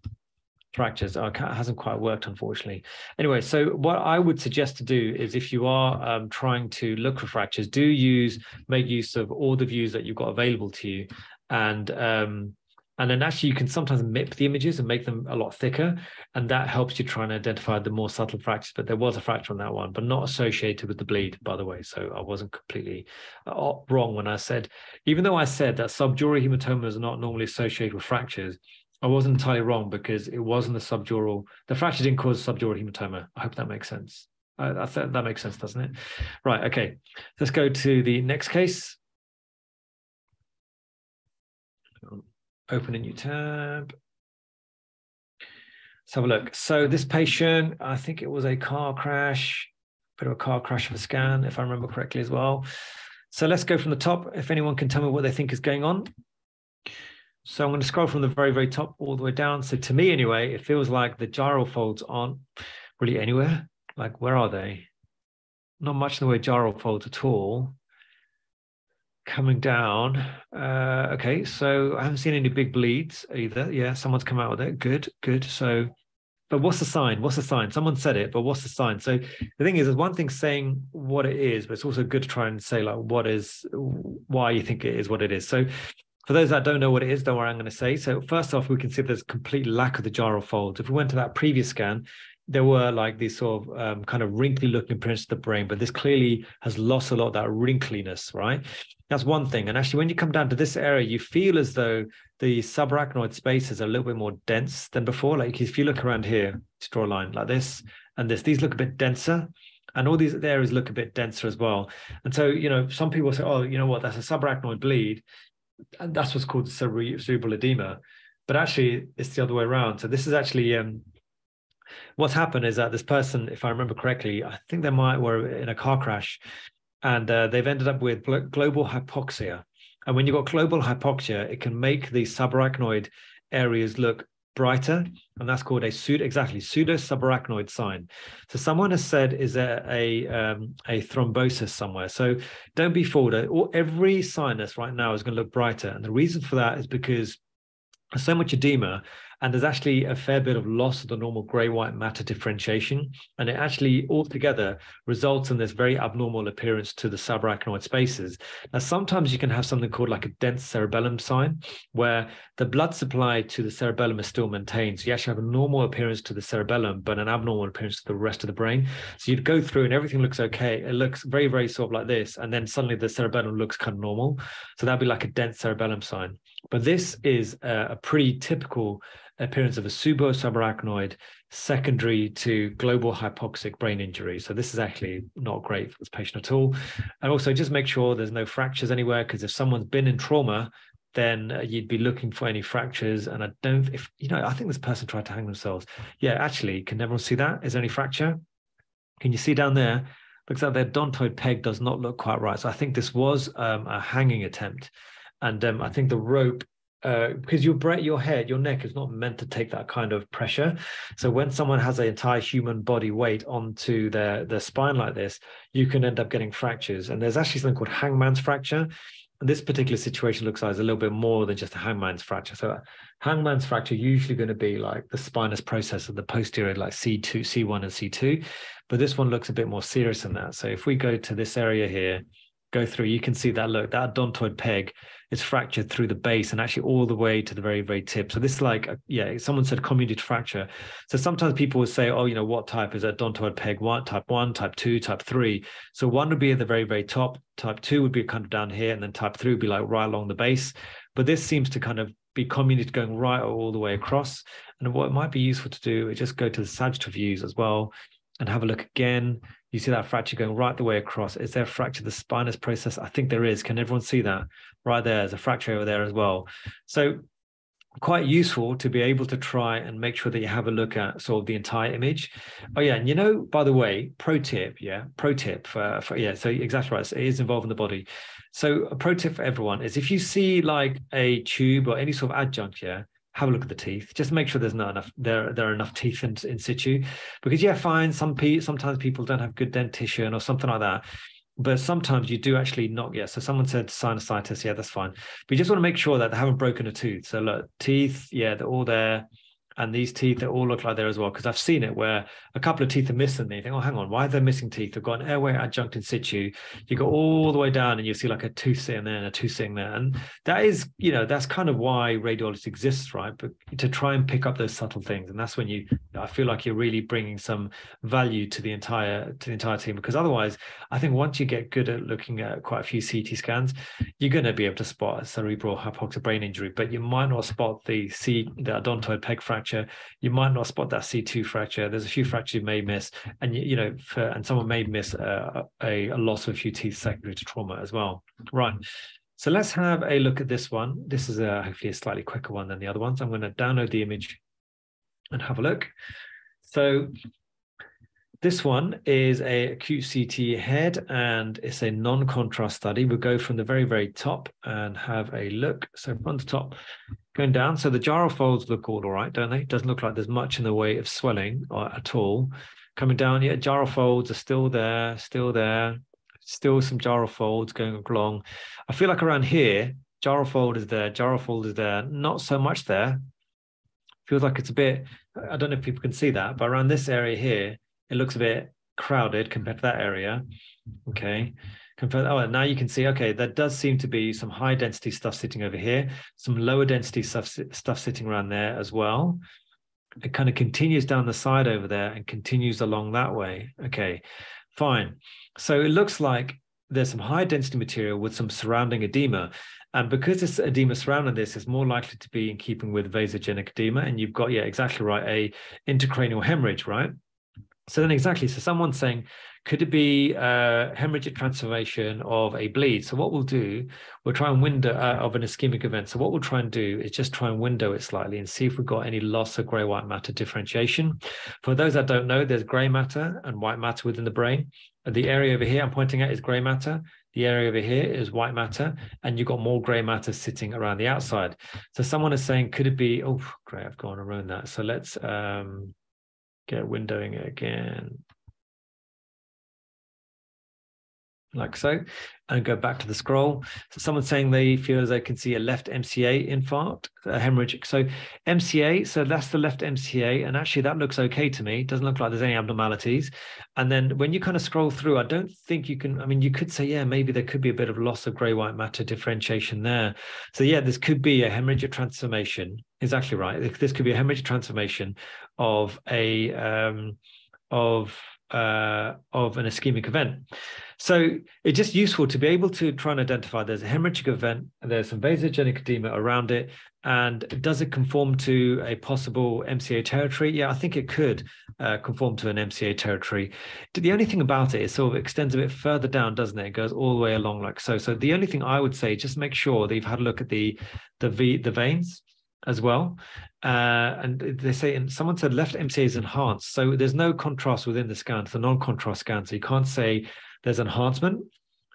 fractures. Oh, it hasn't quite worked, unfortunately. Anyway, so what I would suggest to do is if you are um, trying to look for fractures, do use, make use of all the views that you've got available to you and um, and then actually you can sometimes mip the images and make them a lot thicker. And that helps you try and identify the more subtle fractures but there was a fracture on that one but not associated with the bleed by the way. So i wasn't completely uh, wrong when i said even though i said that subdural hematomas are not normally associated with fractures i wasn't entirely wrong because it wasn't the subdural the fracture didn't cause subdural hematoma. I hope that makes sense. Uh, I th- that makes sense doesn't it? Right okay. Let's go to the next case open a new tab. Let's have a look. So this patient, I think it was a car crash, bit of a car crash of a scan, if I remember correctly as well. So let's go from the top. If anyone can tell me what they think is going on. So I'm going to scroll from the very, very top all the way down. So to me, anyway, it feels like the gyral folds aren't really anywhere. Like, where are they? Not much in the way gyral folds at all coming down. Uh, okay, so I haven't seen any big bleeds either. Yeah, someone's come out with it. Good, good. So, but what's the sign? What's the sign? Someone said it, but what's the sign? So the thing is, there's one thing saying what it is, but it's also good to try and say like what is, why you think it is what it is. So for those that don't know what it is, don't worry, I'm going to say. So first off, we can see there's complete lack of the gyral folds. If we went to that previous scan, there were like these sort of um, kind of wrinkly looking prints of the brain, but this clearly has lost a lot of that wrinkliness, right? That's one thing. And actually, when you come down to this area, you feel as though the subarachnoid space is a little bit more dense than before. Like if you look around here, to draw a line like this and this, these look a bit denser. And all these areas look a bit denser as well. And so, you know, some people say, oh, you know what, that's a subarachnoid bleed. and that's what's called cerebral edema. But actually, it's the other way around. So this is actually um, what's happened is that this person, if I remember correctly, I think they might were in a car crash, and uh, they've ended up with global hypoxia. And when you've got global hypoxia, it can make the subarachnoid areas look brighter, and that's called a pseudo exactly pseudo subarachnoid sign. So someone has said, is there a um, a thrombosis somewhere? So don't be fooled. Every sinus right now is going to look brighter, and the reason for that is because so much edema and there's actually a fair bit of loss of the normal gray white matter differentiation. And it actually altogether results in this very abnormal appearance to the subarachnoid spaces. Now, sometimes you can have something called like a dense cerebellum sign, where the blood supply to the cerebellum is still maintained. So you actually have a normal appearance to the cerebellum, but an abnormal appearance to the rest of the brain. So you'd go through and everything looks okay. It looks very, very sort of like this. And then suddenly the cerebellum looks kind of normal. So that'd be like a dense cerebellum sign. But this is a, a pretty typical appearance of a subarachnoid secondary to global hypoxic brain injury. So this is actually not great for this patient at all. And also just make sure there's no fractures anywhere because if someone's been in trauma, then uh, you'd be looking for any fractures. And I don't, if you know, I think this person tried to hang themselves. Yeah, actually, can everyone see that? Is there any fracture? Can you see down there? Looks like their odontoid peg does not look quite right. So I think this was um, a hanging attempt. And um, I think the rope uh, because your brain, your head, your neck is not meant to take that kind of pressure. So when someone has an entire human body weight onto their their spine like this, you can end up getting fractures. And there's actually something called hangman's fracture. And this particular situation looks like it's a little bit more than just a hangman's fracture. So hangman's fracture usually going to be like the spinous process of the posterior, like C2, C1 and C2. But this one looks a bit more serious than that. So if we go to this area here, go through, you can see that look, that odontoid peg is fractured through the base and actually all the way to the very, very tip. So this is like, a, yeah, someone said comminuted fracture. So sometimes people will say, oh, you know, what type is that odontoid peg? One, type one, type two, type three. So one would be at the very, very top. Type two would be kind of down here. And then type three would be like right along the base. But this seems to kind of be comminuted going right all the way across. And what might be useful to do is just go to the sagittal views as well and have a look again. You see that fracture going right the way across. Is there a fracture the spinous process? I think there is. Can everyone see that? Right there, there's a fracture over there as well. So quite useful to be able to try and make sure that you have a look at sort of the entire image. Oh yeah, and you know, by the way, pro tip, yeah, pro tip for, for yeah, so exactly right. So it is involved in the body. So a pro tip for everyone is if you see like a tube or any sort of adjunct, yeah, have a look at the teeth. Just make sure there's not enough there there are enough teeth in, in situ, because yeah, fine. Some pe- sometimes people don't have good dentition or something like that, but sometimes you do actually not. Yeah, so someone said sinusitis. Yeah, that's fine. But you just want to make sure that they haven't broken a tooth. So look, teeth. Yeah, they're all there and these teeth they all look like they're as well because I've seen it where a couple of teeth are missing. You think, oh, hang on, why are they missing teeth? They've got an airway adjunct in situ. You go all the way down and you see like a tooth sitting there and a tooth sitting there, and that is, you know, that's kind of why radiology exists, right? But to try and pick up those subtle things, and that's when you, I feel like you're really bringing some value to the entire to the entire team because otherwise, I think once you get good at looking at quite a few CT scans, you're going to be able to spot a cerebral hypoxic brain injury, but you might not spot the C the odontoid peg fracture fracture, you might not spot that C2 fracture. There's a few hmm. fractures you may miss, and you, you know, for, and someone may miss a, a, a loss of a few teeth secondary to trauma as well. Right. Hmm. So let's have a look at this one. This is a, hopefully a slightly quicker one than the other ones. I'm going to download the image and have a look. So this one is a acute CT head and it's a non-contrast study. We'll go from the very, very top and have a look. So from the top, going down. So the gyral folds look all right, don't they? It doesn't look like there's much in the way of swelling uh, at all. Coming down, yeah, gyral folds are still there, still there. Still some gyral folds going along. I feel like around here, gyral fold is there, gyral fold is there. Not so much there. Feels like it's a bit, I don't know if people can see that, but around this area here, it looks a bit crowded compared to that area. Okay. Oh, now you can see, okay, there does seem to be some high density stuff sitting over here, some lower density stuff, stuff sitting around there as well. It kind of continues down the side over there and continues along that way. Okay, fine. So it looks like there's some high density material with some surrounding edema. And because this edema surrounding this is more likely to be in keeping with vasogenic edema, and you've got, yeah, exactly right, a intracranial hemorrhage, right? So then exactly, so someone's saying, could it be a hemorrhagic transformation of a bleed? So what we'll do, we'll try and window uh, of an ischemic event. So what we'll try and do is just try and window it slightly and see if we've got any loss of gray-white matter differentiation. For those that don't know, there's gray matter and white matter within the brain. The area over here I'm pointing at is gray matter. The area over here is white matter, and you've got more gray matter sitting around the outside. So someone is saying, could it be, oh, great, I've gone around that. So let's um, get windowing it again. Like so, and go back to the scroll. So someone's saying they feel as they can see a left MCA infarct, a hemorrhagic. So MCA, so that's the left MCA, and actually that looks okay to me. It doesn't look like there's any abnormalities. And then when you kind of scroll through, I don't think you can. I mean, you could say, yeah, maybe there could be a bit of loss of grey white matter differentiation there. So yeah, this could be a hemorrhagic transformation. Exactly right. This could be a hemorrhagic transformation of a um, of uh, of an ischemic event. So it's just useful to be able to try and identify there's a hemorrhagic event, there's some vasogenic edema around it, and does it conform to a possible MCA territory? Yeah, I think it could uh, conform to an MCA territory. The only thing about it is sort of extends a bit further down, doesn't it? It goes all the way along like so. So the only thing I would say, just make sure that you've had a look at the the v, the veins as well. Uh, and they say, and someone said left MCA is enhanced. So there's no contrast within the scan. It's a non-contrast scan. So you can't say there's enhancement.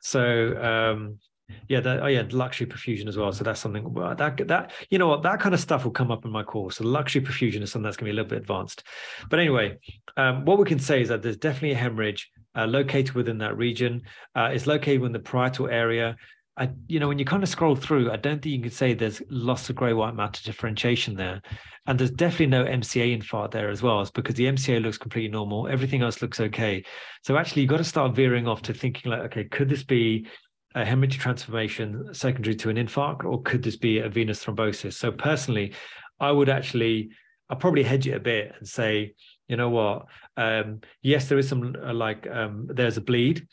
So um, yeah, that, oh yeah, luxury perfusion as well. So that's something that that you know what that kind of stuff will come up in my course. So luxury perfusion is something that's going to be a little bit advanced. But anyway, um, what we can say is that there's definitely a hemorrhage uh, located within that region. Uh, it's located in the parietal area. I, you know, when you kind of scroll through, I don't think you can say there's lots of grey white matter differentiation there. And there's definitely no MCA infarct there as well, because the MCA looks completely normal. Everything else looks okay. So actually, you've got to start veering off to thinking like, okay, could this be a hemorrhage transformation secondary to an infarct, or could this be a venous thrombosis? So personally, I would actually, I'll probably hedge it a bit and say, you know what? Um, yes, there is some uh, like um, there's a bleed,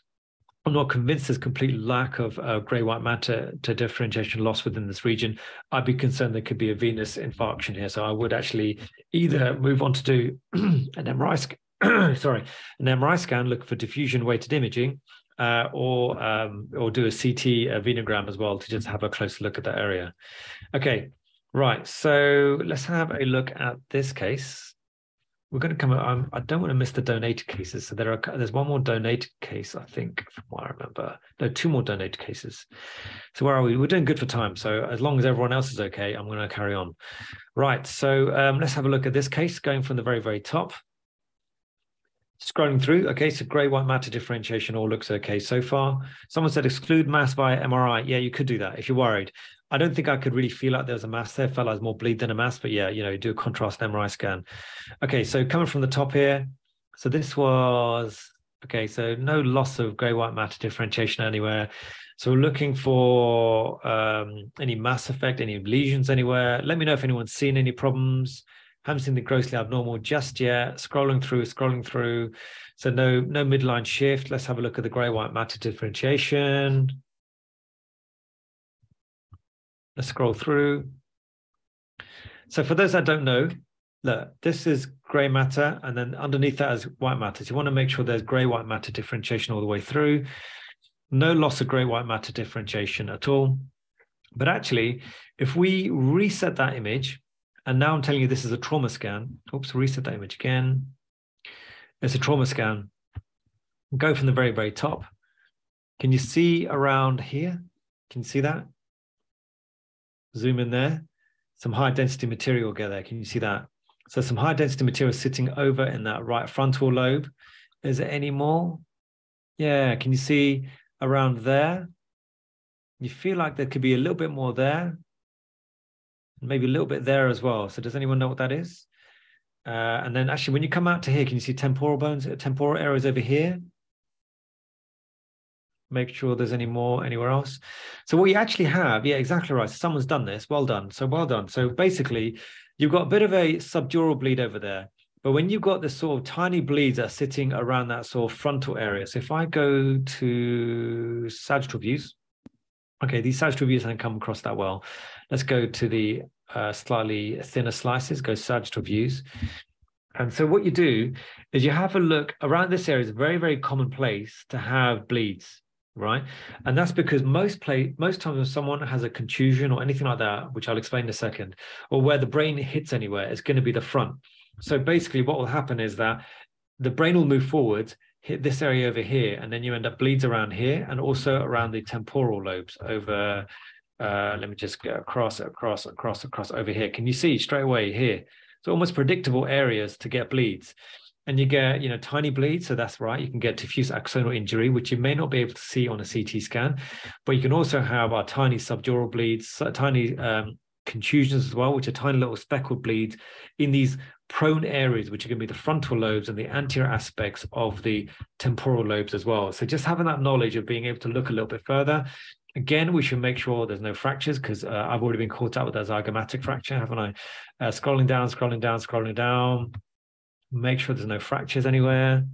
I'm not convinced there's complete lack of uh, grey white matter to differentiation loss within this region. I'd be concerned there could be a venous infarction here. So I would actually either move on to do an MRI, scan, sorry, an MRI scan, look for diffusion weighted imaging, uh, or um, or do a CT a venogram as well to just have a closer look at that area. Okay, right. So let's have a look at this case we're going to come. Um, I don't want to miss the donated cases. So there are there's one more donated case, I think, from what I remember. No, two more donated cases. So where are we? We're doing good for time. So as long as everyone else is okay, I'm going to carry on. Right. So um, let's have a look at this case, going from the very very top. Scrolling through, okay, so grey white matter differentiation all looks okay so far. Someone said exclude mass via MRI. Yeah, you could do that if you're worried. I don't think I could really feel like there was a mass there. Felt like more bleed than a mass, but yeah, you know, do a contrast MRI scan. Okay, so coming from the top here, so this was okay. So no loss of grey white matter differentiation anywhere. So we're looking for um, any mass effect, any lesions anywhere. Let me know if anyone's seen any problems. Haven't seen the grossly abnormal just yet. Scrolling through, scrolling through. So no no midline shift. Let's have a look at the grey white matter differentiation. Let's scroll through. So for those that don't know, look, this is gray matter, and then underneath that is white matter. So you want to make sure there's gray white matter differentiation all the way through. No loss of gray white matter differentiation at all. But actually, if we reset that image, and now I'm telling you this is a trauma scan. Oops, reset that image again. It's a trauma scan. Go from the very, very top. Can you see around here? Can you see that? Zoom in there, some high density material get there. Can you see that? So some high density material sitting over in that right frontal lobe. Is there any more? Yeah, can you see around there? You feel like there could be a little bit more there, maybe a little bit there as well. So does anyone know what that is? Uh, and then actually, when you come out to here, can you see temporal bones, temporal areas over here? Make sure there's any more anywhere else. So what you actually have, yeah, exactly right. So someone's done this. Well done. So well done. So basically, you've got a bit of a subdural bleed over there. But when you've got this sort of tiny bleeds that are sitting around that sort of frontal area. So if I go to sagittal views, okay, these sagittal views haven't come across that well. Let's go to the uh, slightly thinner slices, go sagittal views. And so what you do is you have a look around this area is very, very common place to have bleeds, right? And that's because most play most times when someone has a contusion or anything like that, which I'll explain in a second, or where the brain hits anywhere, it's going to be the front. So basically what will happen is that the brain will move forward, hit this area over here, and then you end up bleeds around here and also around the temporal lobes over uh, let me just go across, across, across, across over here. Can you see straight away here? So almost predictable areas to get bleeds. And you get, you know, tiny bleeds. So that's right. You can get diffuse axonal injury, which you may not be able to see on a CT scan, but you can also have our tiny subdural bleeds, tiny um, contusions as well, which are tiny little speckled bleeds in these prone areas, which are going to be the frontal lobes and the anterior aspects of the temporal lobes as well. So just having that knowledge of being able to look a little bit further. Again, we should make sure there's no fractures because uh, I've already been caught out with a zygomatic fracture, haven't I? Uh, scrolling down, scrolling down, scrolling down. Make sure there's no fractures anywhere.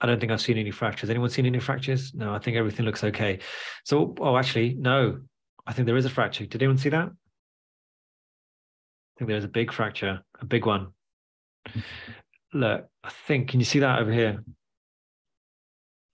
I don't think I've seen any fractures. Anyone seen any fractures? No, I think everything looks okay. So, oh, actually, no, I think there is a fracture. Did anyone see that? I think there's a big fracture, a big one. Look, I think, can you see that over here?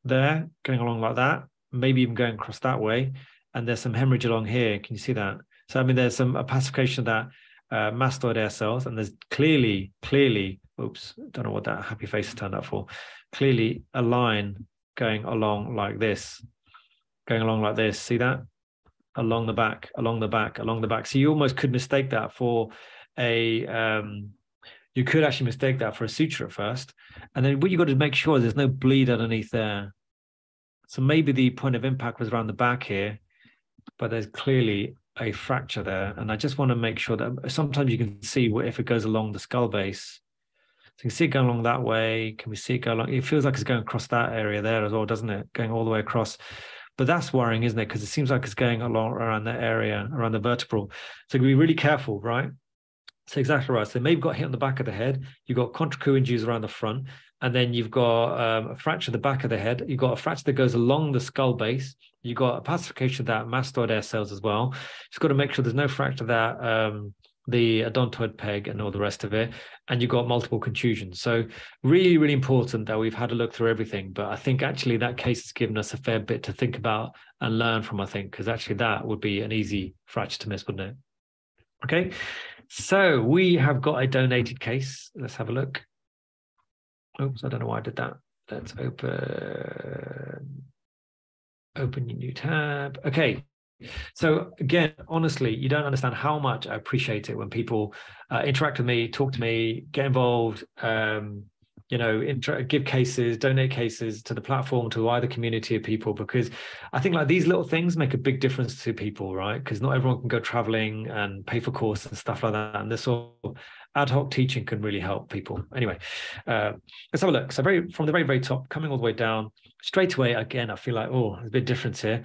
There, going along like that, maybe even going across that way. And there's some hemorrhage along here. Can you see that? So, I mean, there's some opacification of that uh, mastoid air cells, and there's clearly, clearly, oops, don't know what that happy face turned up for clearly a line going along like this, going along like this. See that? Along the back, along the back, along the back. So you almost could mistake that for a um, you could actually mistake that for a suture at first. And then what you got to make sure there's no bleed underneath there. So maybe the point of impact was around the back here, but there's clearly a fracture there. And I just want to make sure that sometimes you can see if it goes along the skull base, so you can see it going along that way. Can we see it go along? It feels like it's going across that area there as well, doesn't it? Going all the way across. But that's worrying, isn't it? Because it seems like it's going along around that area, around the vertebral. So be really careful, right? So exactly right. So maybe got hit on the back of the head. You've got contrecoup injuries around the front, and then you've got um, a fracture of the back of the head. You've got a fracture that goes along the skull base. You've got opacification of that mastoid air cells as well. Just got to make sure there's no fracture that um, the odontoid peg and all the rest of it, and you've got multiple contusions. So really, really important that we've had a look through everything. But I think actually that case has given us a fair bit to think about and learn from, I think, because actually that would be an easy fracture to miss, wouldn't it? Okay, so we have got a donated case. Let's have a look. Oops, I don't know why I did that. Let's open open your new tab. Okay, so again, honestly, you don't understand how much I appreciate it when people uh, interact with me, talk to me, get involved, um, you know, inter- give cases, donate cases to the platform, to either community of people, because I think like these little things make a big difference to people, right? Because not everyone can go traveling and pay for courses and stuff like that. And this of ad hoc teaching can really help people. Anyway, uh, let's have a look. So very from the very, very top, coming all the way down, straight away, again, I feel like, oh, there's a bit difference here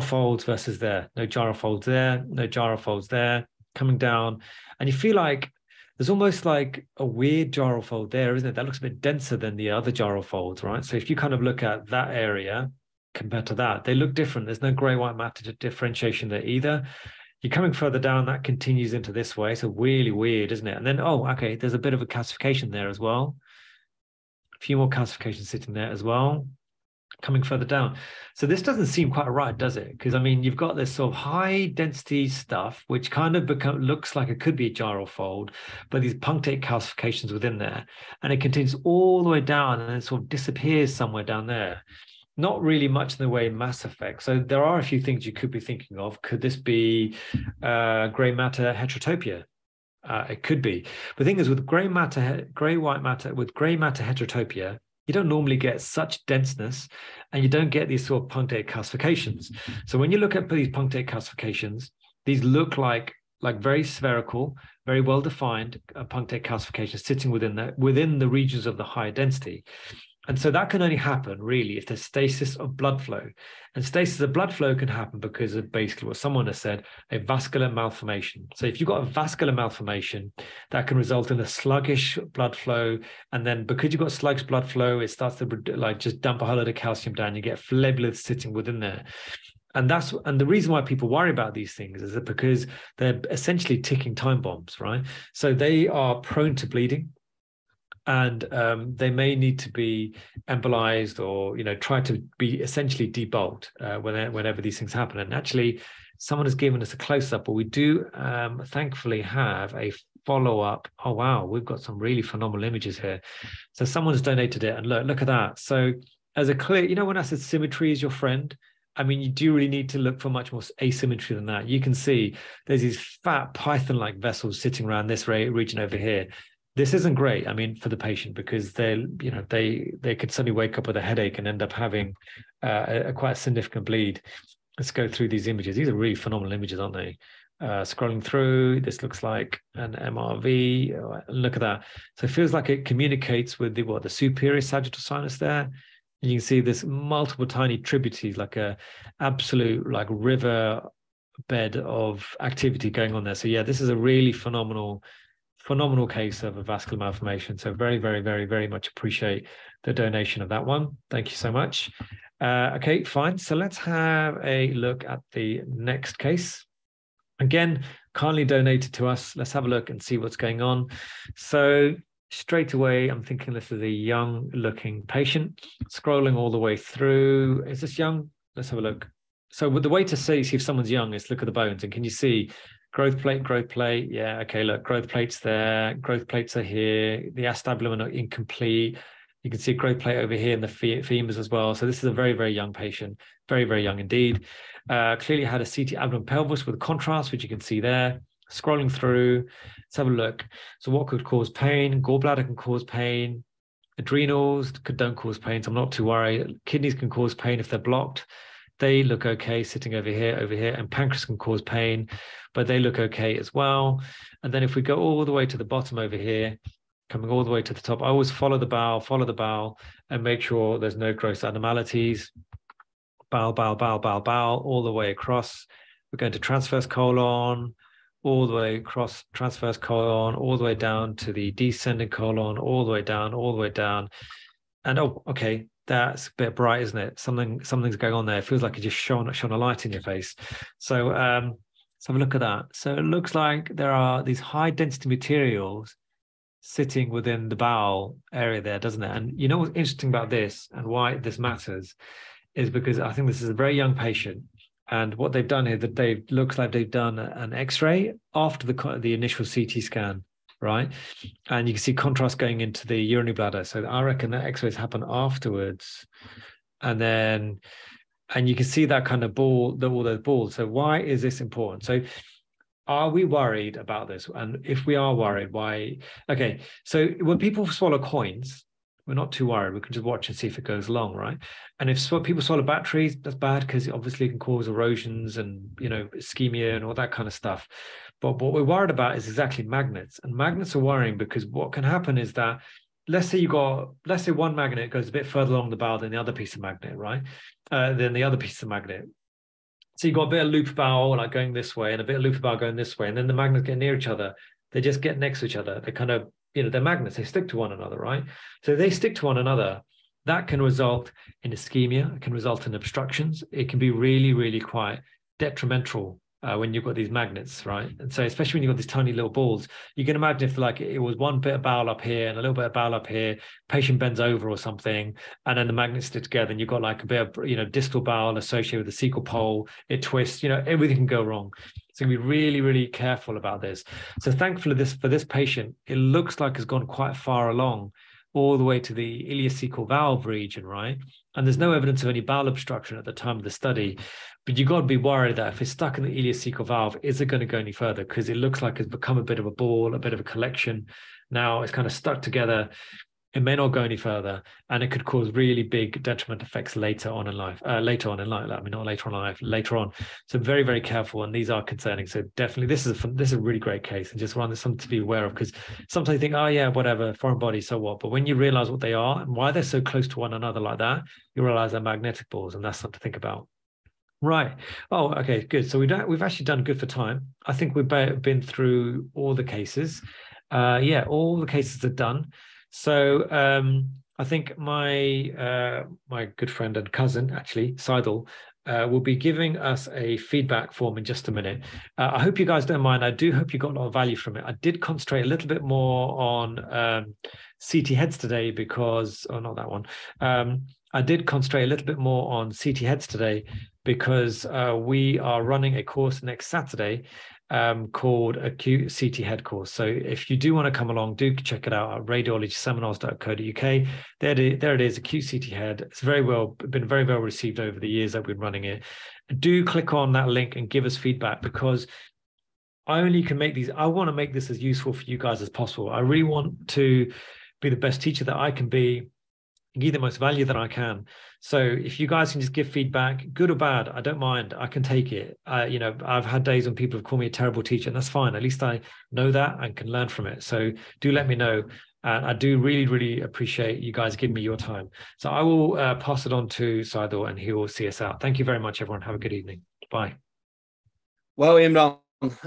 folds versus there. No folds there, no folds there, coming down. And you feel like there's almost like a weird fold there, isn't it? That looks a bit denser than the other folds, right? So if you kind of look at that area compared to that, they look different. There's no gray white matter differentiation there either. You're coming further down, that continues into this way. So really weird, isn't it? And then, oh, okay, there's a bit of a calcification there as well. A few more calcifications sitting there as well coming further down. So this doesn't seem quite right, does it? Because I mean, you've got this sort of high density stuff, which kind of become looks like it could be a gyral fold, but these punctate calcifications within there, and it continues all the way down and then sort of disappears somewhere down there. Not really much in the way mass effect. So there are a few things you could be thinking of. Could this be uh, gray matter heterotopia? Uh, it could be. The thing is, with gray matter, gray white matter, with gray matter heterotopia, you don't normally get such denseness and you don't get these sort of punctate calcifications. So when you look at these punctate calcifications, these look like like very spherical, very well defined uh, punctate calcifications sitting within the within the regions of the higher density. And so that can only happen really if there's stasis of blood flow. And stasis of blood flow can happen because of basically what someone has said, a vascular malformation. So if you've got a vascular malformation, that can result in a sluggish blood flow. And then because you've got sluggish blood flow, it starts to like just dump a whole lot of calcium down. You get phleboliths sitting within there. and that's and the reason why people worry about these things is that because they're essentially ticking time bombs right so they are prone to bleeding and um, they may need to be embolized or you know try to be essentially debulked uh, whenever, these things happen. And actually someone has given us a close up but we do um, thankfully have a follow up oh wow we've got some really phenomenal images here. So someone's donated it and look look at that. So as a clear you know when i said symmetry is your friend? I mean, you do really need to look for much more asymmetry than that. You can see there's these fat python-like vessels sitting around this region over here. This isn't great. I mean, for the patient because they, you know, they they could suddenly wake up with a headache and end up having uh, a, a quite significant bleed. Let's go through these images. These are really phenomenal images, aren't they? Uh, scrolling through, this looks like an MRV. Look at that. So it feels like it communicates with the what the superior sagittal sinus there you can see this multiple tiny tributaries, like a absolute like river bed of activity going on there. So yeah, this is a really phenomenal, phenomenal case of a vascular malformation. So very, very, very, very much appreciate the donation of that one. Thank you so much. Uh, okay, fine. So let's have a look at the next case. Again, kindly donated to us. Let's have a look and see what's going on. So straight away i'm thinking this is a young looking patient scrolling all the way through is this young let's have a look so the way to see, see if someone's young is look at the bones and can you see growth plate growth plate yeah okay look growth plates there growth plates are here the acetabulum are incomplete you can see growth plate over here in the femurs as well so this is a very very young patient very very young indeed uh, clearly had a ct abdomen pelvis with contrast which you can see there scrolling through, let's have a look. So, what could cause pain? Gallbladder can cause pain. Adrenals could, don't cause pain, so I'm not too worried. Kidneys can cause pain if they're blocked. They look okay sitting over here, over here, and pancreas can cause pain, but they look okay as well. And then if we go all the way to the bottom over here, coming all the way to the top, I always follow the bowel, follow the bowel, and make sure there's no gross abnormalities. Bowel, bowel, bowel, bowel, bowel, all the way across. We're going to transverse colon, all the way across transverse colon, all the way down to the descending colon, all the way down, all the way down. And oh, okay, that's a bit bright, isn't it? Something something's going on there. It feels like it just shone shone a light in your face. So um, let's have a look at that. So it looks like there are these high density materials sitting within the bowel area there, doesn't it? And you know what's interesting about this and why this matters is because I think this is a very young patient and what they've done here, that they looks like they've done an X-ray after the the initial CT scan, right? And you can see contrast going into the urinary bladder. So I reckon that X-rays happen afterwards, and then and you can see that kind of ball, the, all those balls. So why is this important? So are we worried about this? And if we are worried, why? Okay, so when people swallow coins, we're not too worried. We can just watch and see if it goes along, right? And if people swallow batteries, that's bad because obviously it obviously can cause erosions and you know ischemia and all that kind of stuff. But what we're worried about is exactly magnets, and magnets are worrying because what can happen is that let's say you got let's say one magnet goes a bit further along the bowel than the other piece of magnet, right? Uh, than the other piece of magnet. So you've got a bit of loop bowel like going this way and a bit of loop bowel going this way, and then the magnets get near each other. They just get next to each other. They kind of you know they're magnets they stick to one another right so they stick to one another that can result in ischemia it can result in obstructions it can be really really quite detrimental uh, when you've got these magnets, right? And so, especially when you've got these tiny little balls, you can imagine if like it was one bit of bowel up here and a little bit of bowel up here, patient bends over or something, and then the magnets stick together, and you've got like a bit of you know distal bowel associated with the cecal pole, it twists, you know, everything can go wrong. So be really, really careful about this. So thankfully, this for this patient, it looks like it's gone quite far along all the way to the ileocecal valve region, right? And there's no evidence of any bowel obstruction at the time of the study. But you've got to be worried that if it's stuck in the ileocecal valve, is it going to go any further? Because it looks like it's become a bit of a ball, a bit of a collection. Now it's kind of stuck together. It may not go any further and it could cause really big detriment effects later on in life uh, later on in life i mean not later on in life later on. So very very careful and these are concerning. So definitely this is a fun, this is a really great case and just one that's something to be aware of because sometimes you think oh yeah whatever foreign body so what? But when you realize what they are and why they're so close to one another like that you realize they're magnetic balls and that's something to think about Right. Oh, okay, good. So we don't, we've actually done good for time. I think we've been through all the cases. Uh, yeah, all the cases are done. So um, I think my uh, my good friend and cousin, actually, Saidul, uh, will be giving us a feedback form in just a minute. Uh, I hope you guys don't mind. I do hope you got a lot of value from it. I did concentrate a little bit more on um, CT heads today because, oh, not that one. Um, I did concentrate a little bit more on CT heads today because uh, we are running a course next Saturday um, called Acute CT Head Course. So if you do want to come along, do check it out at radiologyseminars.co.uk. There, there it is, Acute CT Head. It's very well been very well received over the years I've been running it. Do click on that link and give us feedback because I only can make these. I want to make this as useful for you guys as possible. I really want to be the best teacher that I can be give the most value that I can. So if you guys can just give feedback, good or bad, I don't mind. I can take it. Uh, you know, I've had days when people have called me a terrible teacher, and that's fine. At least I know that and can learn from it. So do let me know. And I do really, really appreciate you guys giving me your time. So I will uh, pass it on to Saidul and he will see us out. Thank you very much, everyone. Have a good evening. Bye. Well, Imran,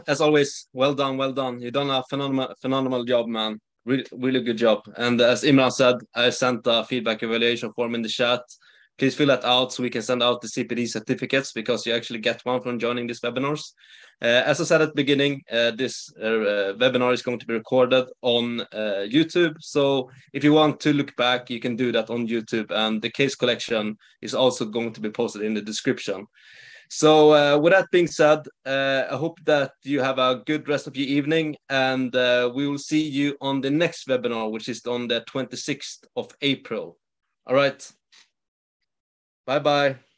as always, well done, well done. You've done a phenomenal, phenomenal job, man really, really good job. And as Imran said, I sent a feedback evaluation form in the chat. Please fill that out so we can send out the CPD certificates because you actually get one from joining these webinars. Uh, as I said at the beginning, uh, this uh, webinar is going to be recorded on uh, YouTube. So if you want to look back, you can do that on YouTube. And the case collection is also going to be posted in the description. So uh, with that being said, uh, I hope that you have a good rest of your evening, and uh, we will see you on the next webinar, which is on the 26th of April. All right. Bye bye.